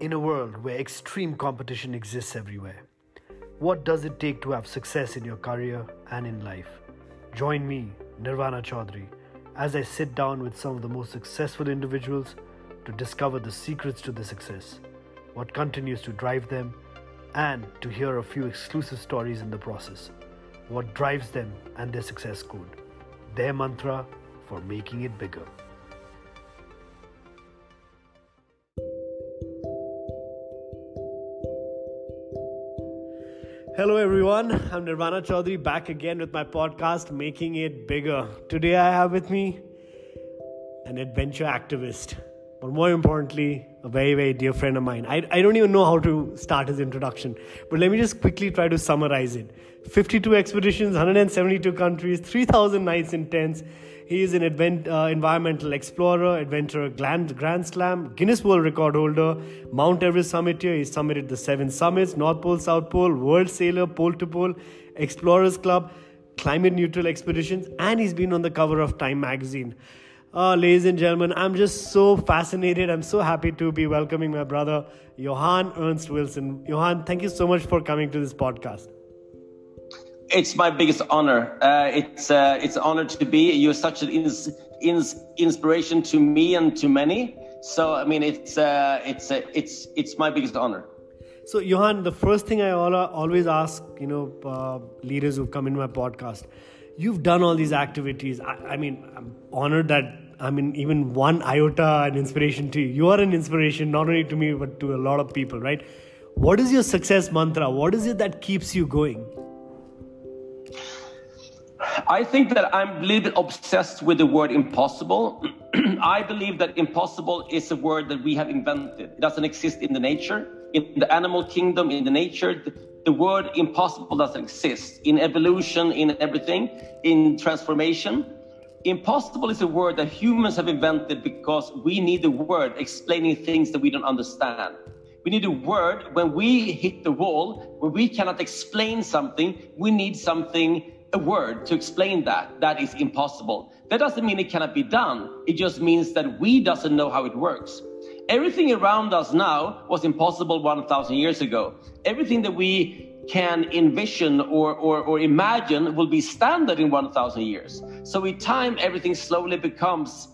In a world where extreme competition exists everywhere, what does it take to have success in your career and in life? Join me, Nirvana Chaudhary, as I sit down with some of the most successful individuals to discover the secrets to their success, what continues to drive them, and to hear a few exclusive stories in the process, what drives them and their success code, their mantra for making it bigger. Hello, everyone. I'm Nirvana Chaudhary back again with my podcast, Making It Bigger. Today, I have with me an adventure activist, but more importantly, a very, very dear friend of mine. I, I don't even know how to start his introduction, but let me just quickly try to summarize it 52 expeditions, 172 countries, 3,000 nights in tents he is an event, uh, environmental explorer, adventurer, Grand, Grand Slam, Guinness World Record holder, Mount Everest summiter. He summited the seven summits, North Pole, South Pole, World Sailor, Pole to Pole, Explorers Club, Climate Neutral Expeditions, and he's been on the cover of Time magazine. Uh, ladies and gentlemen, I'm just so fascinated. I'm so happy to be welcoming my brother, Johan Ernst Nilson. Johan, thank you so much for coming to this podcast. It's my biggest honor. Uh, it's uh, it's an honor to be. You're such an ins, ins, inspiration to me and to many. So I mean, it's uh, it's uh, it's it's my biggest honor. So Johan, the first thing I always ask, you know, uh, leaders who come in my podcast, you've done all these activities. I, I mean, I'm honored that I mean, even one iota an inspiration to you. You are an inspiration not only to me but to a lot of people, right? What is your success mantra? What is it that keeps you going? I think that I'm a little bit obsessed with the word impossible. I believe that impossible is a word that we have invented. It doesn't exist in the nature, in the animal kingdom, in the nature. The, word impossible doesn't exist in evolution, in everything, in transformation. Impossible is a word that humans have invented because we need a word explaining things that we don't understand. We need a word when we hit the wall, when we cannot explain something, we need something a word to explain that. That is impossible. That doesn't mean it cannot be done. It just means that we doesn't know how it works. Everything around us now was impossible 1,000 years ago. Everything that we can envision or, or, or imagine will be standard in 1,000 years. So with time, everything slowly becomes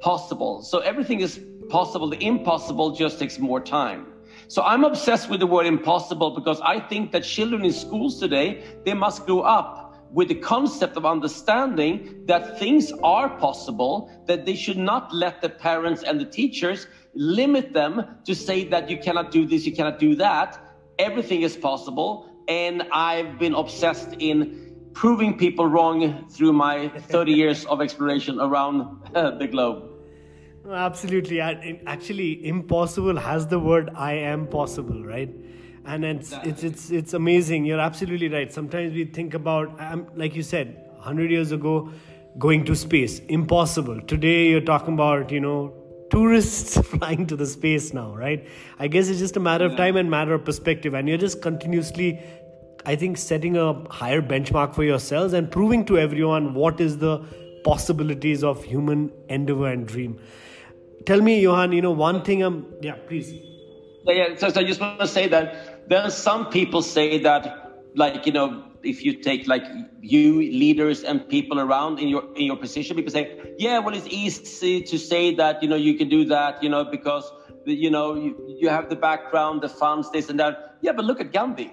possible. So everything is possible. The impossible just takes more time. So I'm obsessed with the word impossible because I think that children in schools today, they must grow up with the concept of understanding that things are possible, that they should not let the parents and the teachers limit them to say that you cannot do this, you cannot do that. Everything is possible. And I've been obsessed in proving people wrong through my 30 years of exploration around uh, the globe. Absolutely. Actually, impossible has the word I am possible, right? and it's it's it's it's amazing you're absolutely right sometimes we think about um, like you said 100 years ago going to space impossible today you're talking about you know tourists flying to the space now right? I guess it's just a matter of time and matter of perspective and you're just continuously i think setting a higher benchmark for yourselves and proving to everyone what is the possibilities of human endeavor and dream. Tell me johan you know one thing i'm yeah please. Yeah so, so i just want to say that there are some people say that, like, you know, if you take like you leaders and people around in your in your position, people say, yeah, well, it's easy to say that, you know, you can do that, you know, because you know you, you have the background, the funds, this and that. Yeah, but look at Gandhi.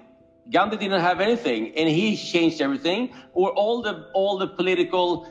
Gandhi didn't have anything, and he changed everything. Or all the all the political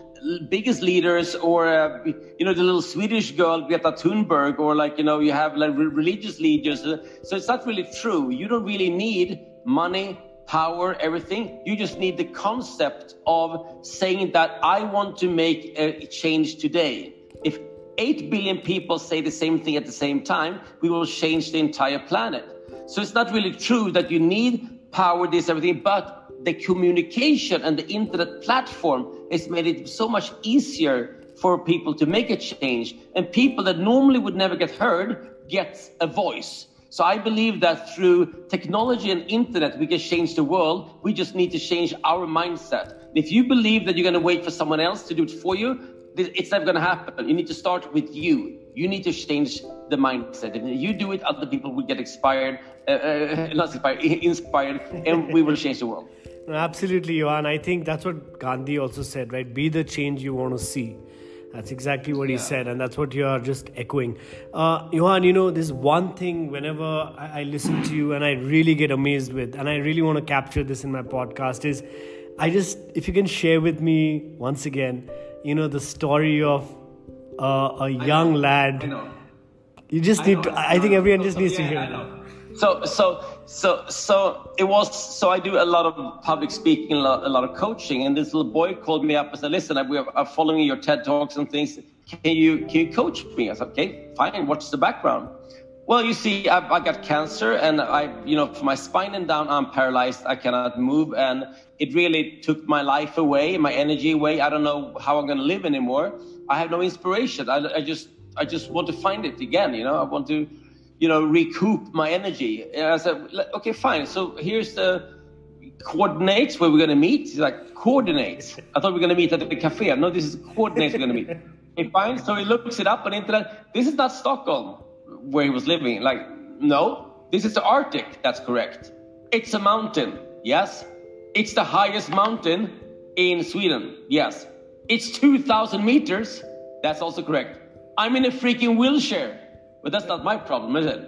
biggest leaders or uh, you know the little swedish girl greta thunberg or like you know you have like religious leaders so it's not really true you don't really need money power everything. You just need the concept of saying that i want to make a change today. If 8 billion people say the same thing at the same time we will change the entire planet. So it's not really true that you need power this everything but the communication and the internet platform has made it so much easier for people to make a change. And people that normally would never get heard get a voice so i believe that through technology and internet we can change the world we just need to change our mindset if you believe that you're going to wait for someone else to do it for you it's never going to happen. You need to start with you. You need to change the mindset. If you do it, other people will get inspired, uh, uh, not inspired, inspired, and we will change the world. Absolutely, Johan. I think that's what Gandhi also said, right? Be the change you want to see. That's exactly what he yeah. said, and that's what you are just echoing. Uh, Johan, you know, there's one thing whenever I, I listen to you and I really get amazed with, and I really want to capture this in my podcast is I just, if you can share with me once again, you know, the story of uh, a young lad. You just I need to, I think everyone just needs yeah, to hear so so so so it was so i do a lot of public speaking a lot, a lot of coaching and this little boy called me up and said listen i'm following your ted talks and things. Can you can you coach me? I said okay fine. What's the background? Well you see i, I got cancer and i you know from my spine and down i'm paralyzed. I cannot move and it really took my life away my energy away. I don't know how i'm going to live anymore. I have no inspiration. I, I just i just want to find it again you know? I want to you know, recoup my energy. And I said, okay, fine. So here's the coordinates where we're going to meet. He's like, coordinates. I thought we are going to meet at the cafe. No, this is coordinates we're going to meet. Okay, fine. So he looks it up on internet. This is not Stockholm where he was living. Like, no, this is the Arctic. That's correct. It's a mountain. Yes. It's the highest mountain in Sweden. Yes. It's 2,000 meters. That's also correct. I'm in a freaking wheelchair. But that's not my problem, is it?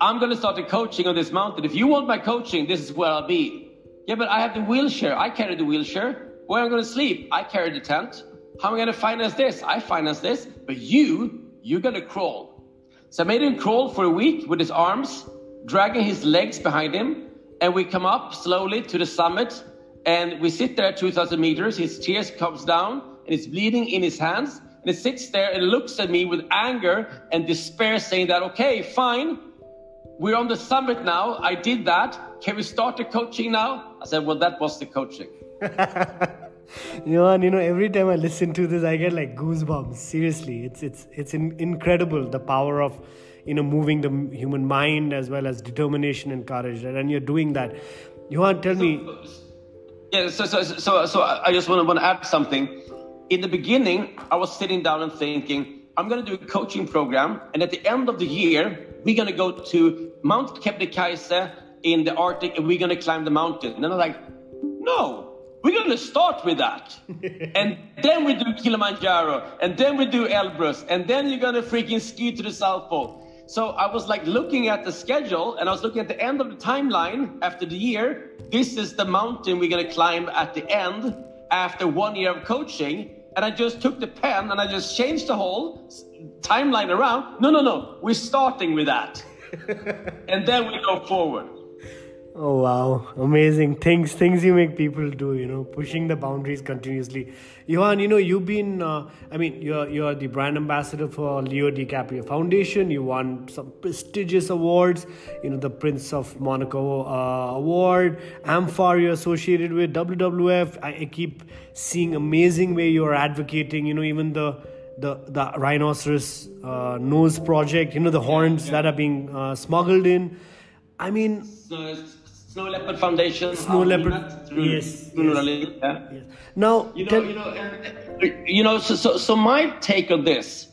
I'm going to start the coaching on this mountain. If you want my coaching, this is where I'll be. Yeah, but I have the wheelchair. I carry the wheelchair. Where am I going to sleep? I carry the tent. How am I going to finance this? I finance this. But you, you're going to crawl. So I made him crawl for a week with his arms, dragging his legs behind him. And we come up slowly to the summit. And we sit there at 2,000 meters. His tears comes down and he's bleeding in his hands. And it sits there and looks at me with anger and despair, saying that, okay, fine, we're on the summit now. I did that. Can we start the coaching now? I said, well, that was the coaching. you know, and you know, every time I listen to this, I get like goosebumps. Seriously, it's it's it's in, incredible the power of you know moving the human mind as well as determination and courage. And you're doing that. Johan, tell so, me. Yeah, so so so so I just want to want to add something in the beginning, I was sitting down and thinking, I'm going to do a coaching program. And at the end of the year, we're going to go to Mount Kebnekaise in the Arctic and we're going to climb the mountain. And I'm like, no, we're going to start with that. and then we do Kilimanjaro and then we do Elbrus and then you're going to freaking ski to the South Pole. So I was like looking at the schedule and I was looking at the end of the timeline after the year. This is the mountain we're going to climb at the end after one year of coaching and I just took the pen and I just changed the whole timeline around. No, no, no. We're starting with that. and then we go forward. Oh wow, amazing things things you make people do, you know, pushing the boundaries continuously. Johan, you know, you've been uh, I mean, you're you're the brand ambassador for Leo DiCaprio Foundation. You won some prestigious awards, you know, the Prince of Monaco uh, award, AmFAR you're associated with WWF. I, I keep seeing amazing way you're advocating, you know, even the the the rhinoceros uh, nose project, you know, the horns yeah, yeah. that are being uh, smuggled in. I mean, Snow Leopard Foundation. Snow Leopard. Yes. Yes. yeah. yes. Now, you know, tell- you know, uh, you know. So, so, so my take on this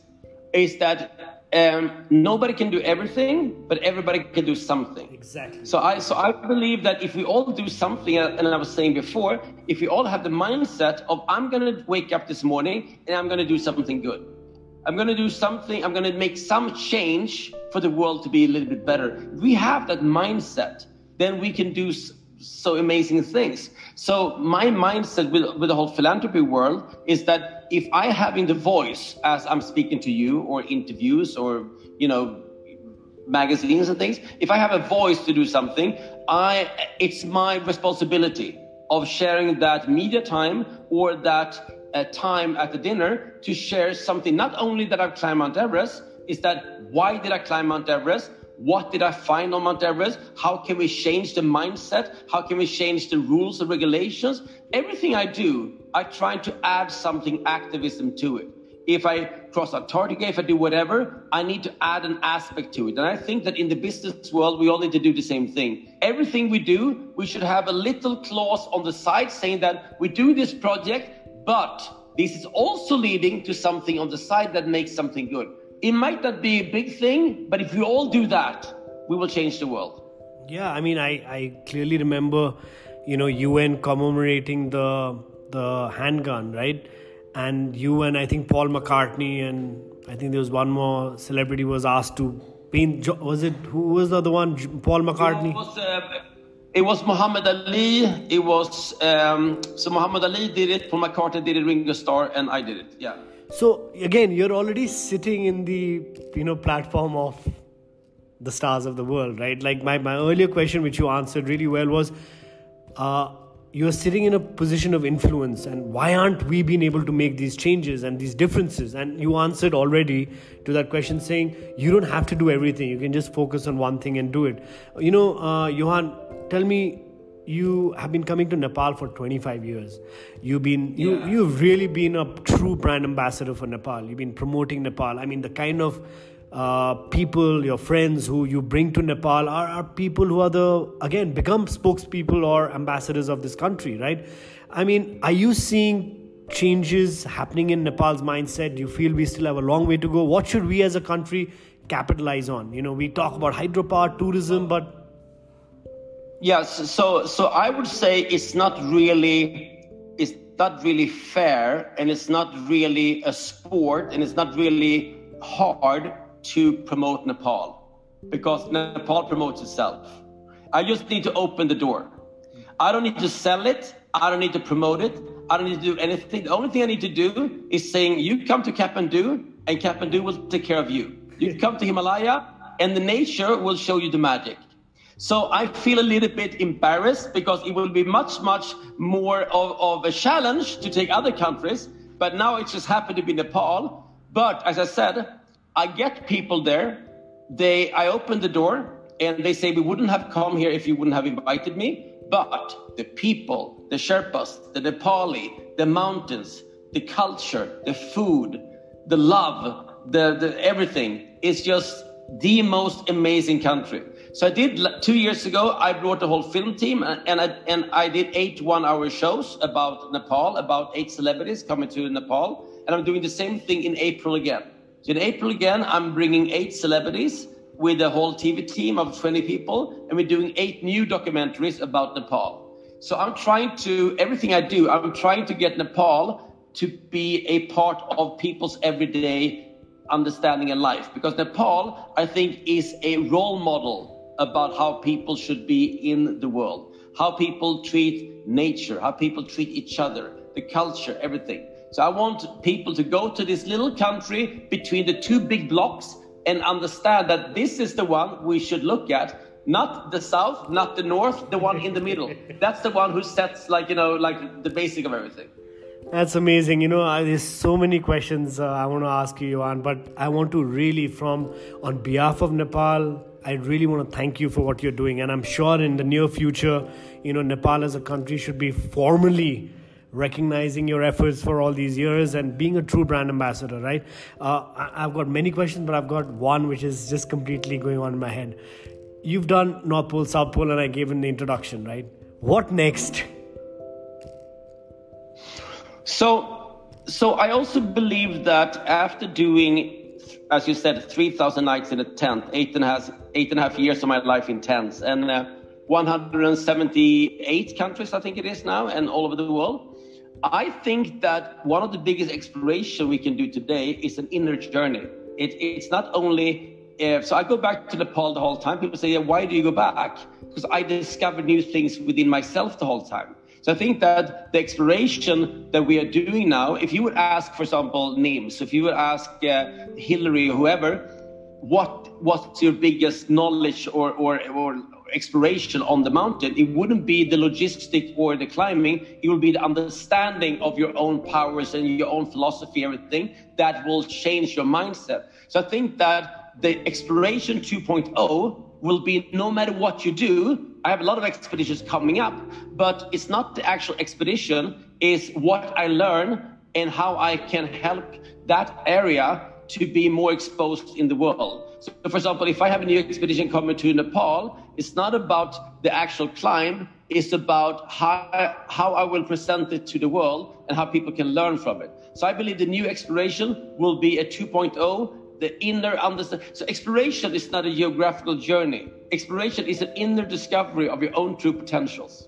is that um, nobody can do everything, but everybody can do something. Exactly. So I, so I believe that if we all do something, uh, and I was saying before, if we all have the mindset of I'm going to wake up this morning and I'm going to do something good. I'm going to do something. I'm going to make some change for the world to be a little bit better. we have that mindset then we can do so amazing things. So my mindset with, with the whole philanthropy world is that if I having the voice as I'm speaking to you or interviews or, you know, magazines and things, if I have a voice to do something, I, it's my responsibility of sharing that media time or that uh, time at the dinner to share something, not only that I've climbed Mount Everest, is that why did I climb Mount Everest? What did I find on Mount Everest? How can we change the mindset? How can we change the rules and regulations? Everything I do, I try to add something activism to it. If I cross Antarctica, if I do whatever, I need to add an aspect to it. And I think that in the business world, we all need to do the same thing. Everything we do, we should have a little clause on the side saying that we do this project, but this is also leading to something on the side that makes something good. It might not be a big thing, but if we all do that, we will change the world. Yeah, I mean, I, I clearly remember, you know, UN commemorating the the handgun, right? And you and I think Paul McCartney and I think there was one more celebrity was asked to paint. Was it who was the other one? Paul McCartney. It was, uh, it was Muhammad Ali. It was um, so Muhammad Ali did it. Paul McCartney did it. Ringo Starr and I did it. Yeah. So again, you're already sitting in the you know platform of the stars of the world, right? Like my, my earlier question, which you answered really well, was uh, you're sitting in a position of influence, and why aren't we being able to make these changes and these differences? And you answered already to that question saying you don't have to do everything, you can just focus on one thing and do it. You know, uh, Johan, tell me. You have been coming to Nepal for 25 years. You've been you yeah. you've really been a true brand ambassador for Nepal. You've been promoting Nepal. I mean, the kind of uh, people, your friends who you bring to Nepal are, are people who are the, again, become spokespeople or ambassadors of this country, right? I mean, are you seeing changes happening in Nepal's mindset? Do you feel we still have a long way to go? What should we as a country capitalize on? You know, we talk about hydropower, tourism, but. Yes, so so I would say it's not really it's not really fair and it's not really a sport and it's not really hard to promote Nepal because Nepal promotes itself. I just need to open the door. I don't need to sell it. I don't need to promote it. I don't need to do anything. The only thing I need to do is saying, you come to Kathmandu and Kathmandu will take care of you. You come to Himalaya and the nature will show you the magic. So I feel a little bit embarrassed because it will be much, much more of, of a challenge to take other countries. But now it just happened to be Nepal. But as I said, I get people there. They, I open the door and they say, we wouldn't have come here if you wouldn't have invited me. But the people, the Sherpas, the Nepali, the mountains, the culture, the food, the love, the, the everything is just the most amazing country. So I did two years ago. I brought the whole film team, uh, and I and I did eight one-hour shows about Nepal, about eight celebrities coming to Nepal, and I'm doing the same thing in April again. So in April again, I'm bringing eight celebrities with a whole TV team of 20 people, and we're doing eight new documentaries about Nepal. So I'm trying to, everything I do, I'm trying to get Nepal to be a part of people's everyday understanding and life. Because Nepal, I think, is a role model about how people should be in the world, how people treat nature, how people treat each other, the culture, everything. So I want people to go to this little country between the two big blocks and understand that this is the one we should look at not the south, not the north, the one in the middle. That's the one who sets like you know like the basic of everything. That's amazing. You know, uh, there's so many questions uh, I want to ask you, Johan, but I want to really, from on behalf of Nepal, I really want to thank you for what you're doing, and I'm sure in the near future, you know, Nepal as a country should be formally recognizing your efforts for all these years and being a true brand ambassador, right? Uh, I've got many questions, but I've got one which is just completely going on in my head. You've done North Pole, South Pole, and I gave in the introduction, right? What next? So, so I also believe that after doing, as you said, 3,000 nights in a tent, eight and a half, eight and a half years of my life in tents, and uh, 178 countries, I think it is now, and all over the world. I think that one of the biggest exploration we can do today is an inner journey. It, it's not only, uh, so I go back to Nepal the whole time. People say, yeah, why do you go back? Because I discover new things within myself the whole time. So I think that the exploration that we are doing now, if you would ask, for example, names, if you would ask uh, Hillary or whoever, what what's your biggest knowledge or, or, or exploration on the mountain, it wouldn't be the logistic or the climbing, it will be the understanding of your own powers and your own philosophy, everything that will change your mindset. So I think that the exploration 2.0 will be no matter what you do. I have a lot of expeditions coming up, but it's not the actual expedition, is what I learn and how I can help that area to be more exposed in the world. So, for example, if I have a new expedition coming to Nepal, it's not about the actual climb, it's about how, how I will present it to the world and how people can learn from it. So I believe the new exploration will be a 2.0 the inner understanding. So exploration is not a geographical journey. Exploration is an inner discovery of your own true potentials.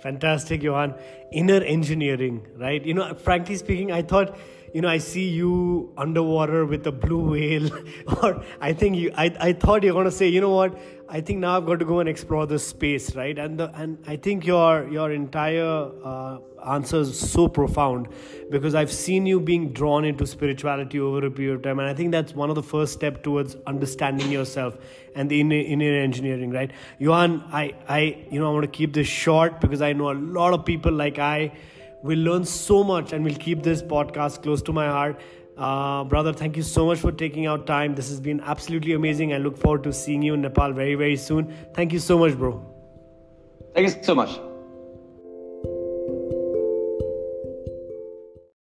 Fantastic, Johan. Inner engineering, right? You know, frankly speaking, I thought, you know, I see you underwater with a blue whale, or I think you, I, I thought you're gonna say, you know what? I think now I've got to go and explore the space, right? And the, and I think your your entire uh, answer is so profound because I've seen you being drawn into spirituality over a period of time, and I think that's one of the first step towards understanding yourself and the inner, inner engineering, right? Johan, I I you know I want to keep this short because I know a lot of people like I will learn so much and we'll keep this podcast close to my heart. Uh, brother, thank you so much for taking out time. This has been absolutely amazing. I look forward to seeing you in Nepal very, very soon. Thank you so much, bro. Thank you so much.